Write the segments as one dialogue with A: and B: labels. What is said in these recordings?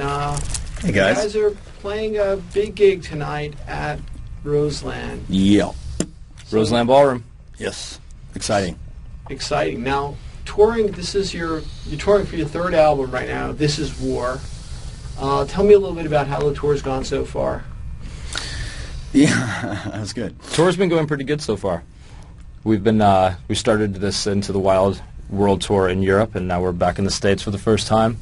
A: Uh,
B: Hey
A: You
B: guys.
A: guys are playing a big gig tonight at Roseland.
B: Yeah.
C: Roseland Ballroom.
B: Yes. Exciting.
A: Exciting. Now, touring. This is your you're touring for your third album right now. This is War. Uh, tell me a little bit about how the tour's gone so far.
B: Yeah, that's good.
C: Tour's been going pretty good so far. We've been uh, we started this into the Wild World Tour in Europe, and now we're back in the States for the first time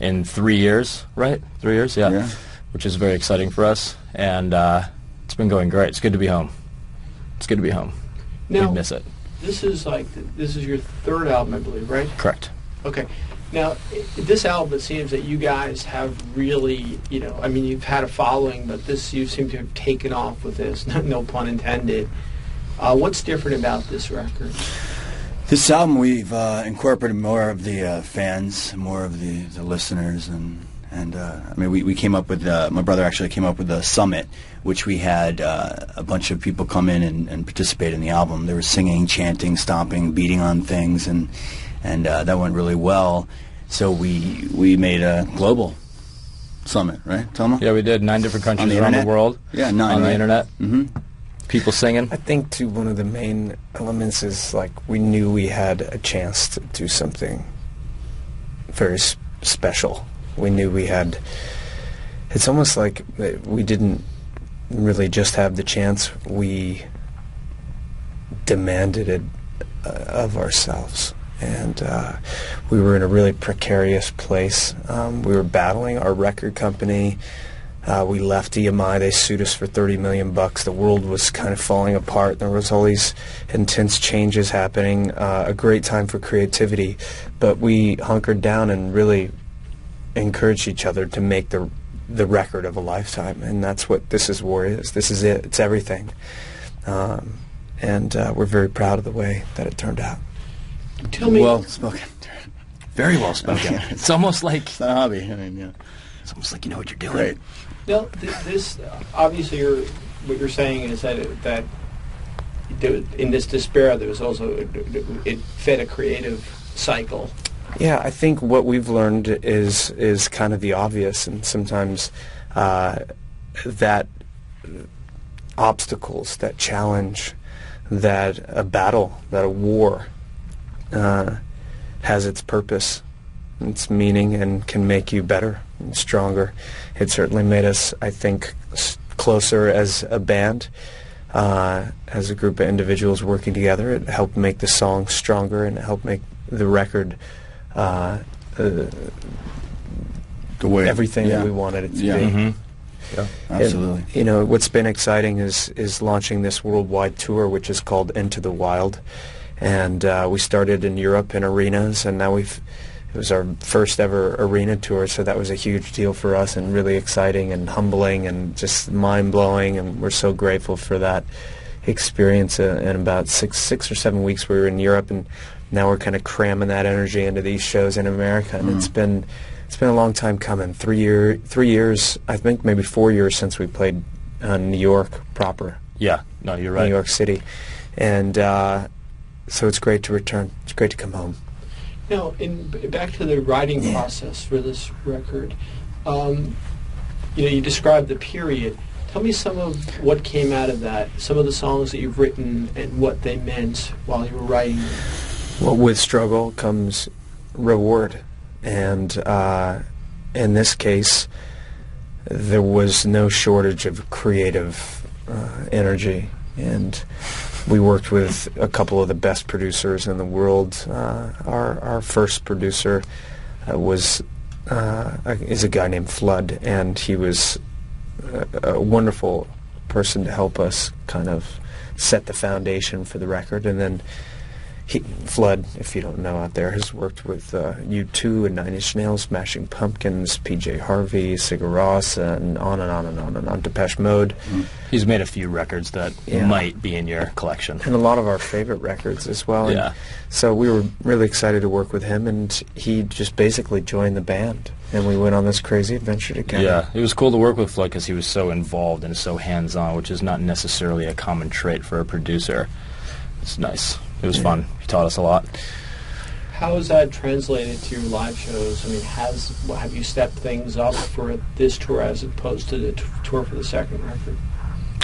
C: in three years. Right? Three years, yeah.
B: Yeah.
C: Which is very exciting for us, and uh, it's been going great. It's good to be home. It's good to be home.
A: Now,
C: we miss it.
A: this is like this is your third album, I believe, right?
C: Correct.
A: Okay. Now, i- this album, it seems that you guys have really, you know, I mean, you've had a following, but this, you seem to have taken off with this, no pun intended. Uh, what's different about this record?
B: This album, we've uh, incorporated more of the uh, fans, more of the, the listeners, and and uh, I mean, we, we came up with uh, my brother actually came up with a summit, which we had uh, a bunch of people come in and, and participate in the album. They were singing, chanting, stomping, beating on things, and and uh, that went really well. So we we made a global summit, right, Tomo?
C: Yeah, we did nine different countries
B: the
C: around
B: internet?
C: the world.
B: Yeah, nine,
C: on the internet.
B: Mm-hmm.
C: People singing.
D: I think too one of the main elements is like we knew we had a chance to do something very s- special. We knew we had. It's almost like we didn't really just have the chance. We demanded it uh, of ourselves, and uh, we were in a really precarious place. Um, we were battling our record company. Uh, we left EMI. They sued us for 30 million bucks. The world was kind of falling apart. There was all these intense changes happening. Uh, a great time for creativity, but we hunkered down and really encouraged each other to make the the record of a lifetime. And that's what this is war is. This is it. It's everything. Um, and uh, we're very proud of the way that it turned out.
A: Tell me,
B: Well spoken.
C: Very well spoken. It's almost like
B: It's not a hobby. I mean, yeah.
C: It's almost like you know what you're doing.
B: Great.
A: now, th- this obviously, you're, what you're saying is that it, that in this despair, there was also it fed a creative cycle.
D: Yeah, I think what we've learned is is kind of the obvious, and sometimes uh, that obstacles, that challenge, that a battle, that a war uh, has its purpose, its meaning, and can make you better and stronger. It certainly made us, I think, s- closer as a band. Uh, as a group of individuals working together, it helped make the song stronger and it helped make the record uh, uh,
B: The way
D: everything
B: yeah.
D: that we wanted it to
B: Yeah.
D: be.
C: Mm-hmm.
B: Absolutely.
D: And, you know, what's been exciting is is launching this worldwide tour, which is called Into the Wild, and uh, we started in Europe in arenas, and now we've it was our first ever arena tour, so that was a huge deal for us and really exciting and humbling and just mind blowing, and we're so grateful for that experience. Uh, in about six six or seven weeks, we were in Europe, and now we're kind of cramming that energy into these shows in America, and it's been it's been a long time coming. Three year three years, I think maybe four years since we played uh, New York proper,
C: Yeah. No, you're right.
D: New York City, and uh, so it's great to return. It's great to come home.
A: Now, in back to the writing process for this record, um, you know, you described the period. Tell me some of what came out of that. Some of the songs that you've written and what they meant while you were writing.
D: Well, with struggle comes reward, and uh, in this case, there was no shortage of creative uh, energy, and we worked with a couple of the best producers in the world. Uh, our our first producer uh, was uh, is a guy named Flood, and he was a, a wonderful person to help us kind of set the foundation for the record, and then. He, Flood, if you don't know out there, has worked with uh, U2 and Nine Inch Nails, Smashing Pumpkins, PJ Harvey, Sigur Rós, and on and on and on and on. Depeche Mode,
C: He's made a few records that
D: Yeah.
C: might be in your collection.
D: and a lot of our favorite records as well. And
C: Yeah.
D: So we were really excited to work with him, and he just basically joined the band, and we went on this crazy adventure together.
C: Yeah, it was cool to work with Flood because he was so involved and so hands-on, which is not necessarily a common trait for a producer. It's nice. It was fun. He taught us a lot.
A: How has that translated to your live shows? I mean, has have you stepped things up for this tour as opposed to the t- tour for the second record?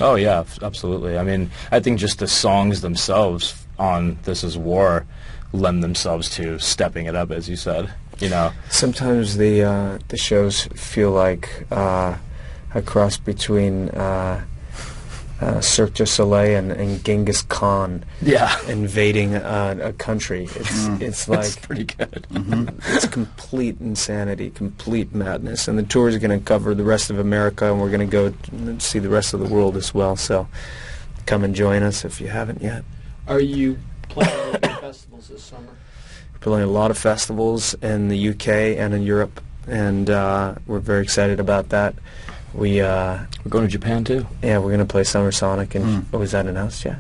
C: Oh yeah, f- absolutely. I mean, I think just the songs themselves on "This Is War" lend themselves to stepping it up, as you said. You know,
D: Sometimes the uh, the shows feel like uh, a cross between uh, uh, Cirque du Soleil and, and Genghis Khan
C: yeah,
D: invading uh, a country. It's it's
C: that's
D: like
C: pretty good.
D: it's complete insanity, complete madness. And the tour is going to cover the rest of America, and we're going to go t- see the rest of the world as well. So come and join us if you haven't yet.
A: Are you playing any festivals this summer?
D: We're playing a lot of festivals in the UK and in Europe, and uh, we're very excited about that. We uh,
C: We're going to Japan too.
D: yeah, we're going to play Summer Sonic, and
B: Mm.
D: oh, is that announced yet?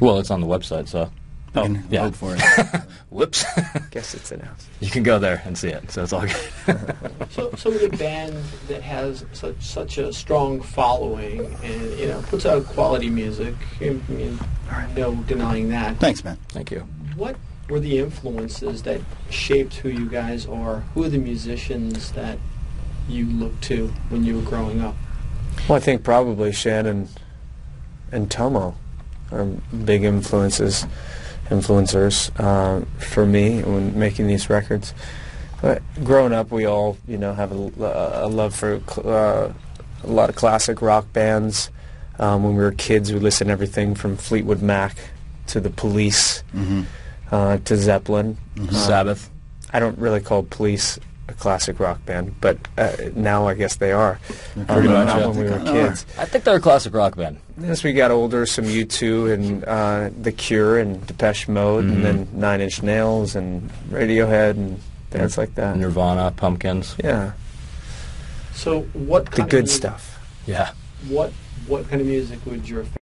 C: Well, it's on the website, so
B: We can
C: yeah.
B: for it.
C: whoops,
D: Guess it's announced.
C: you can go there and see it. So it's all good.
A: So, so with a band that has such such a strong following and you know puts out quality music, I mean, no denying that.
B: Thanks, man.
C: Thank you.
A: What were the influences that shaped who you guys are? Who are the musicians that you looked to when you were growing up?
D: Well, I think probably Shannon and Tomo are big influences, influencers uh, for me when making these records. But growing up, we all you know have a, a love for cl- uh, a lot of classic rock bands. Um, when we were kids, we listened to everything from Fleetwood Mac to The Police
B: hmm
D: uh, to Zeppelin. Um,
C: Sabbath.
D: I don't really call Police a classic rock band, but uh, now I guess they are.
B: Pretty
D: Um,
B: much,
D: not when we were
B: They kinda
D: kids.
C: I think they're a classic rock band.
D: As we got older, some U2 and uh, The Cure and Depeche Mode,
C: Mhm.
D: and then Nine Inch Nails and Radiohead and bands like that.
C: Nirvana, Pumpkins.
D: Yeah,
A: So what
D: the good
A: of,
D: stuff.
C: Yeah.
A: What what kind of music would your